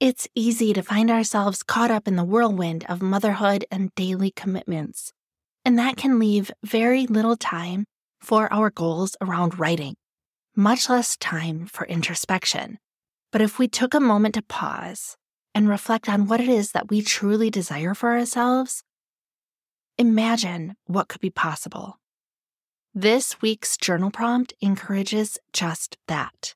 It's easy to find ourselves caught up in the whirlwind of motherhood and daily commitments, and that can leave very little time for our goals around writing, much less time for introspection. But if we took a moment to pause and reflect on what it is that we truly desire for ourselves, imagine what could be possible. This week's journal prompt encourages just that.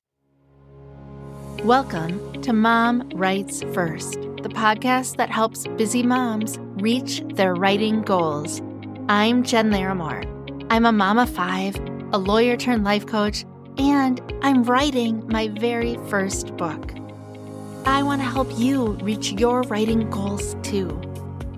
Welcome to Mom Writes First, the podcast that helps busy moms reach their writing goals. I'm Jen Larimore. I'm a mom of five, a lawyer turned life coach, and I'm writing my very first book. I want to help you reach your writing goals too.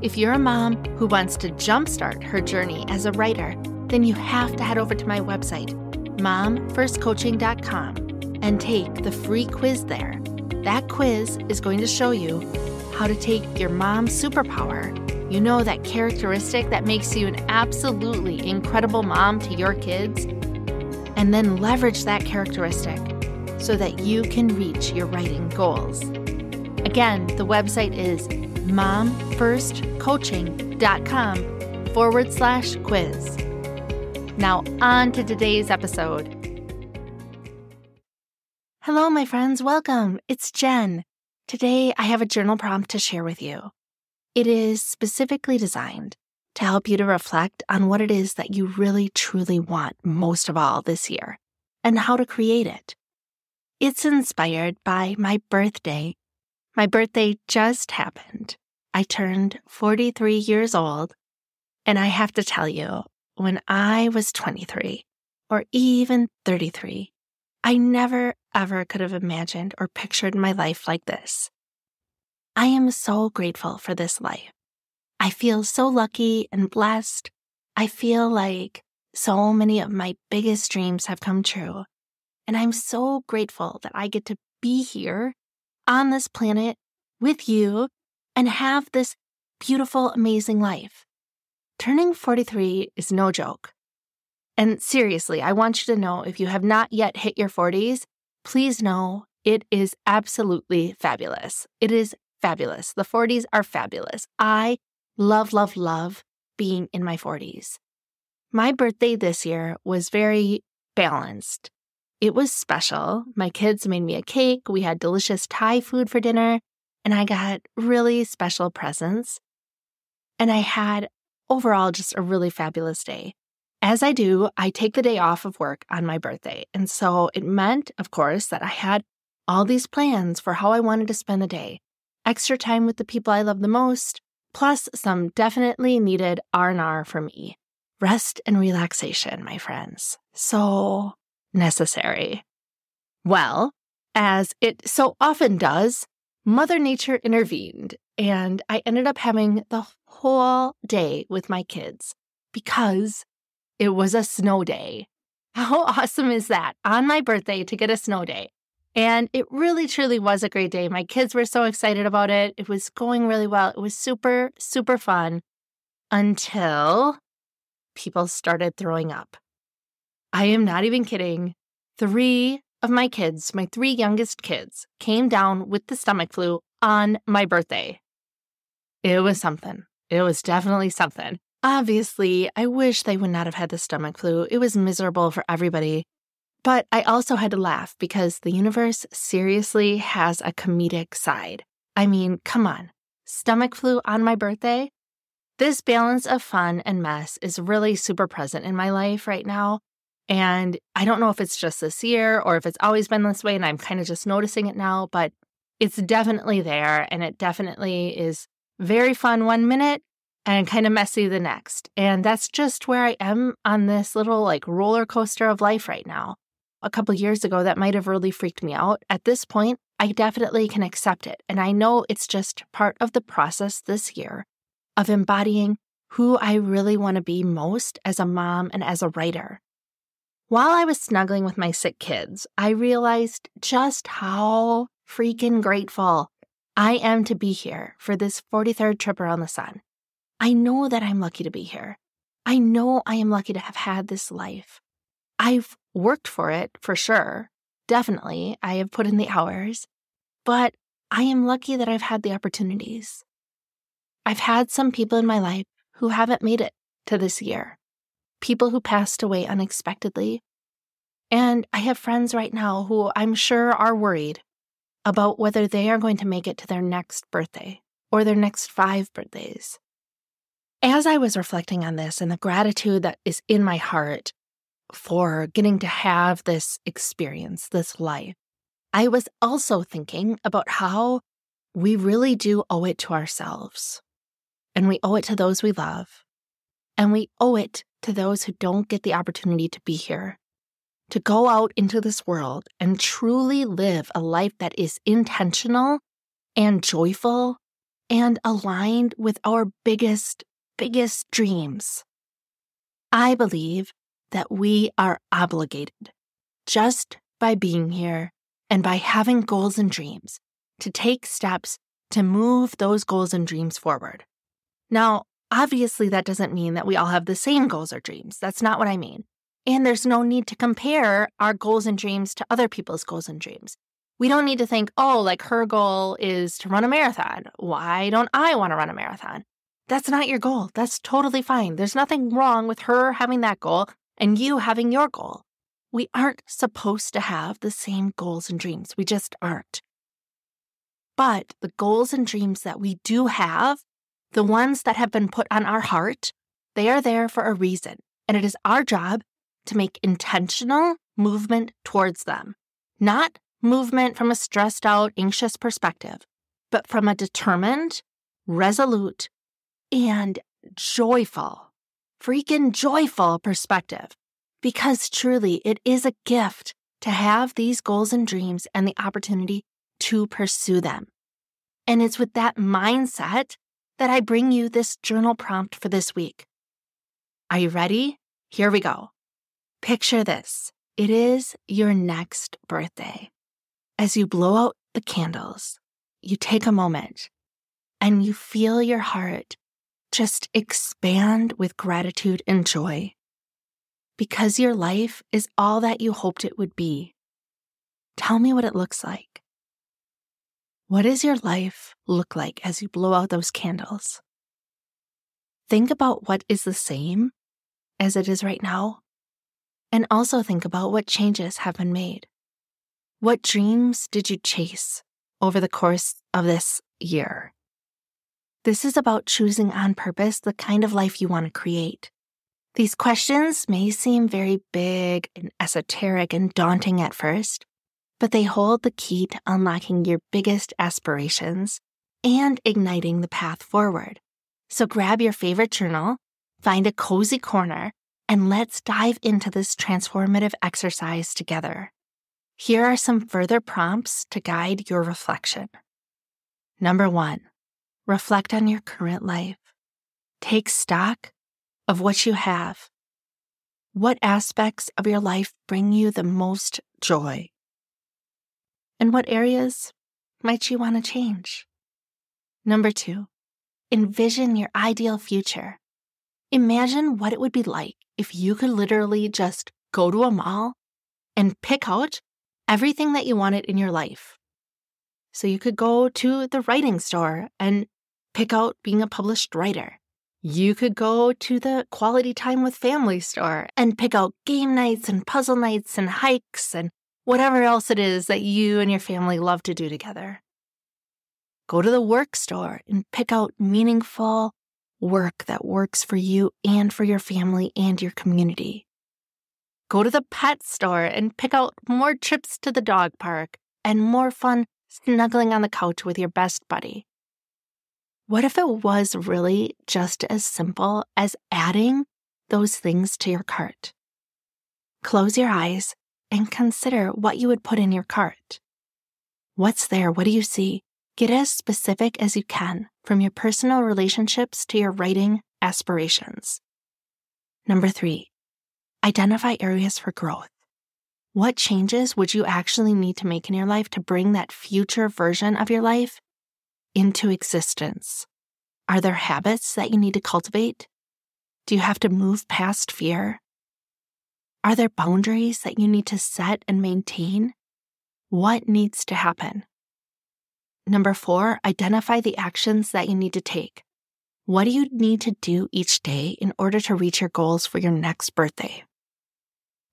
If you're a mom who wants to jumpstart her journey as a writer, then you have to head over to my website, momfirstcoaching.com and take the free quiz there. That quiz is going to show you how to take your mom's superpower. You know, that characteristic that makes you an absolutely incredible mom to your kids, and then leverage that characteristic so that you can reach your writing goals. Again, the website is momfirstcoaching.com forward slash quiz. Now, on to today's episode. Hello, my friends. Welcome. It's Jen. Today, I have a journal prompt to share with you. It is specifically designed to help you to reflect on what it is that you really truly want most of all this year and how to create it. It's inspired by my birthday. My birthday just happened. I turned 43 years old, and I have to tell you, when I was 23 or even 33, I never, ever could have imagined or pictured my life like this. I am so grateful for this life. I feel so lucky and blessed. I feel like so many of my biggest dreams have come true. And I'm so grateful that I get to be here on this planet with you and have this beautiful, amazing life. Turning 43 is no joke. And seriously, I want you to know if you have not yet hit your 40s, please know it is absolutely fabulous. It is fabulous. The 40s are fabulous. I love, love, love being in my 40s. My birthday this year was very balanced. It was special. My kids made me a cake. We had delicious Thai food for dinner, and I got really special presents. And I had overall just a really fabulous day. As I do, I take the day off of work on my birthday. And so it meant, of course, that I had all these plans for how I wanted to spend the day. Extra time with the people I love the most, plus some definitely needed R&R for me. Rest and relaxation, my friends. So necessary. Well, as it so often does, Mother Nature intervened, and I ended up having the whole day with my kids because it was a snow day. How awesome is that? On my birthday to get a snow day. And it really, truly was a great day. My kids were so excited about it. It was going really well. It was super, super fun until people started throwing up. I am not even kidding. Three of my kids, my three youngest kids, came down with the stomach flu on my birthday. It was something. It was definitely something. Obviously, I wish they would not have had the stomach flu. It was miserable for everybody. But I also had to laugh because the universe seriously has a comedic side. I mean, come on. Stomach flu on my birthday? This balance of fun and mess is really super present in my life right now. And I don't know if it's just this year or if it's always been this way and I'm kind of just noticing it now, but it's definitely there and it definitely is very fun one minute and kind of messy the next. And that's just where I am on this little like roller coaster of life right now. A couple years ago, that might have really freaked me out. At this point, I definitely can accept it. And I know it's just part of the process this year of embodying who I really want to be most as a mom and as a writer. While I was snuggling with my sick kids, I realized just how freaking grateful I am to be here for this 43rd trip around the sun. I know that I'm lucky to be here. I know I am lucky to have had this life. I've worked for it for sure. Definitely. I have put in the hours. But I am lucky that I've had the opportunities. I've had some people in my life who haven't made it to this year, people who passed away unexpectedly. And I have friends right now who I'm sure are worried about whether they are going to make it to their next birthday or their next five birthdays. As I was reflecting on this and the gratitude that is in my heart for getting to have this experience, this life, I was also thinking about how we really do owe it to ourselves. And we owe it to those we love. And we owe it to those who don't get the opportunity to be here, to go out into this world and truly live a life that is intentional and joyful and aligned with our biggest, biggest dreams. I believe that we are obligated just by being here and by having goals and dreams to take steps to move those goals and dreams forward. Now, obviously, that doesn't mean that we all have the same goals or dreams. That's not what I mean. And there's no need to compare our goals and dreams to other people's goals and dreams. We don't need to think, oh, like her goal is to run a marathon. Why don't I want to run a marathon? That's not your goal. That's totally fine. There's nothing wrong with her having that goal and you having your goal. We aren't supposed to have the same goals and dreams. We just aren't. But the goals and dreams that we do have, the ones that have been put on our heart, they are there for a reason. And it is our job to make intentional movement towards them, not movement from a stressed out, anxious perspective, but from a determined, resolute, and joyful, freaking joyful perspective. Because truly, it is a gift to have these goals and dreams and the opportunity to pursue them. And it's with that mindset that I bring you this journal prompt for this week. Are you ready? Here we go. Picture this it is your next birthday. As you blow out the candles, you take a moment and you feel your heart just expand with gratitude and joy because your life is all that you hoped it would be. Tell me what it looks like. What does your life look like as you blow out those candles? Think about what is the same as it is right now, and also think about what changes have been made. What dreams did you chase over the course of this year? This is about choosing on purpose the kind of life you want to create. These questions may seem very big and esoteric and daunting at first, but they hold the key to unlocking your biggest aspirations and igniting the path forward. So grab your favorite journal, find a cozy corner, and let's dive into this transformative exercise together. Here are some further prompts to guide your reflection. Number one, reflect on your current life. Take stock of what you have. What aspects of your life bring you the most joy? And what areas might you want to change? Number two, envision your ideal future. Imagine what it would be like if you could literally just go to a mall and pick out everything that you wanted in your life. So you could go to the writing store and pick out being a published writer. You could go to the quality time with family store and pick out game nights and puzzle nights and hikes and whatever else it is that you and your family love to do together. Go to the work store and pick out meaningful work that works for you and for your family and your community. Go to the pet store and pick out more trips to the dog park and more fun snuggling on the couch with your best buddy. What if it was really just as simple as adding those things to your cart? Close your eyes and consider what you would put in your cart. What's there? What do you see? Get as specific as you can, from your personal relationships to your writing aspirations. Number three, identify areas for growth. What changes would you actually need to make in your life to bring that future version of your life into existence? Are there habits that you need to cultivate? Do you have to move past fear? Are there boundaries that you need to set and maintain? What needs to happen? Number four, identify the actions that you need to take. What do you need to do each day in order to reach your goals for your next birthday?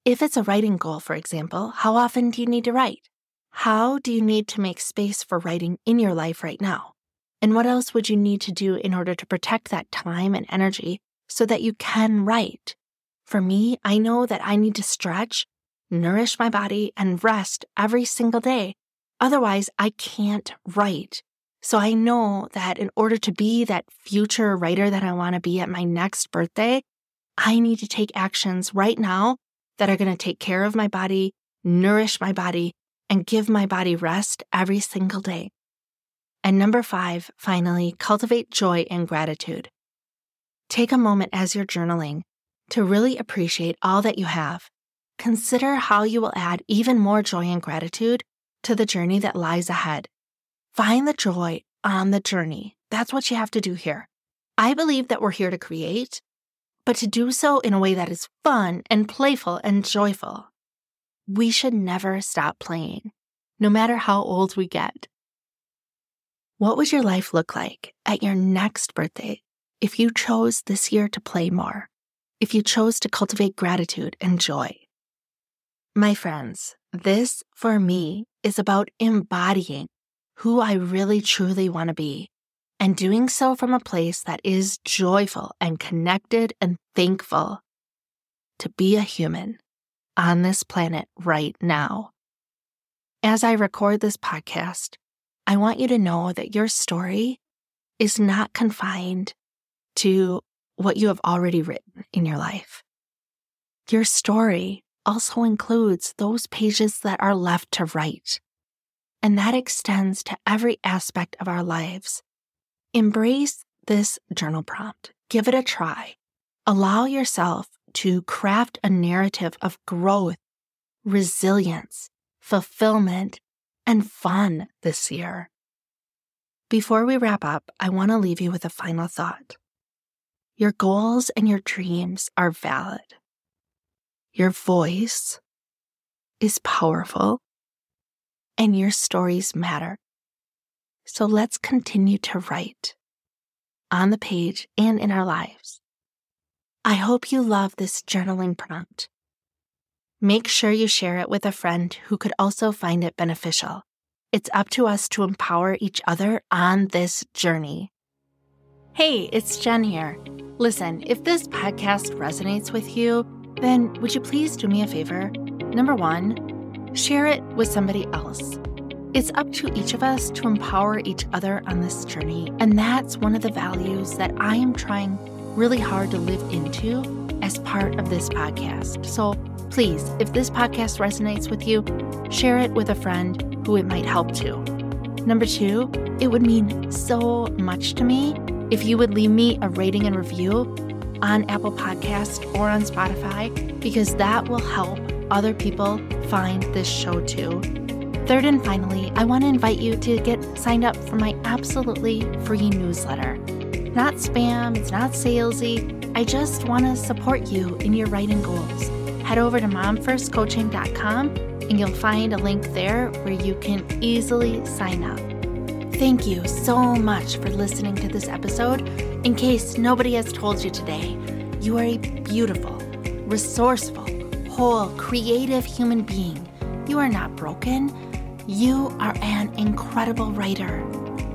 If it's a writing goal, for example, how often do you need to write? How do you need to make space for writing in your life right now? And what else would you need to do in order to protect that time and energy so that you can write? For me, I know that I need to stretch, nourish my body, and rest every single day. Otherwise, I can't write. So I know that in order to be that future writer that I want to be at my next birthday, I need to take actions right now that are going to take care of my body, nourish my body, and give my body rest every single day. And number five, finally, cultivate joy and gratitude. Take a moment as you're journaling to really appreciate all that you have. Consider how you will add even more joy and gratitude to the journey that lies ahead. Find the joy on the journey. That's what you have to do here. I believe that we're here to create, but to do so in a way that is fun and playful and joyful. We should never stop playing, no matter how old we get. What would your life look like at your next birthday if you chose this year to play more? If you chose to cultivate gratitude and joy? My friends, this for me is about embodying who I really truly want to be and doing so from a place that is joyful and connected and thankful to be a human on this planet right now. As I record this podcast, I want you to know that your story is not confined to what you have already written in your life. Your story also includes those pages that are left to write, and that extends to every aspect of our lives. Embrace this journal prompt, give it a try. Allow yourself to craft a narrative of growth, resilience, fulfillment, and fun this year. Before we wrap up, I want to leave you with a final thought. Your goals and your dreams are valid. Your voice is powerful, and your stories matter. So let's continue to write on the page and in our lives. I hope you love this journaling prompt. Make sure you share it with a friend who could also find it beneficial. It's up to us to empower each other on this journey. Hey, it's Jen here. Listen, if this podcast resonates with you, then would you please do me a favor? Number one, share it with somebody else. It's up to each of us to empower each other on this journey, and that's one of the values that I am trying really hard to live into as part of this podcast. So please, if this podcast resonates with you, share it with a friend who it might help to. Number two, it would mean so much to me if you would leave me a rating and review on Apple Podcast or on Spotify, because that will help other people find this show too. Third and finally, I want to invite you to get signed up for my absolutely free newsletter. Not spam, it's not salesy. I just want to support you in your writing goals. Head over to momfirstcoaching.com and you'll find a link there where you can easily sign up. Thank you so much for listening to this episode. In case nobody has told you today, you are a beautiful, resourceful, whole, creative human being. You are not broken. You are an incredible writer.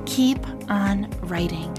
Keep on writing.